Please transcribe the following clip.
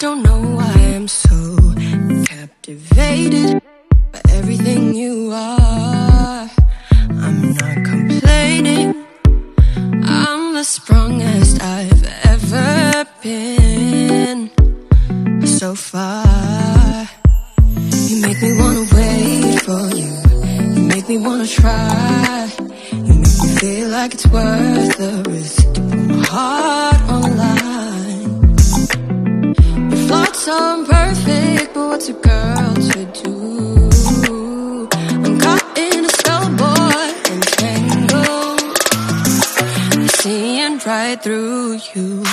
don't know why I'm so captivated by everything you are. I'm not complaining. I'm the strongest I've ever been so far. You make me wanna wait for you. You make me wanna try. You make me feel like it's worth the risk Are perfect, but what's a girl to do? I'm caught in a spell, boy, entangled, seeing right through you.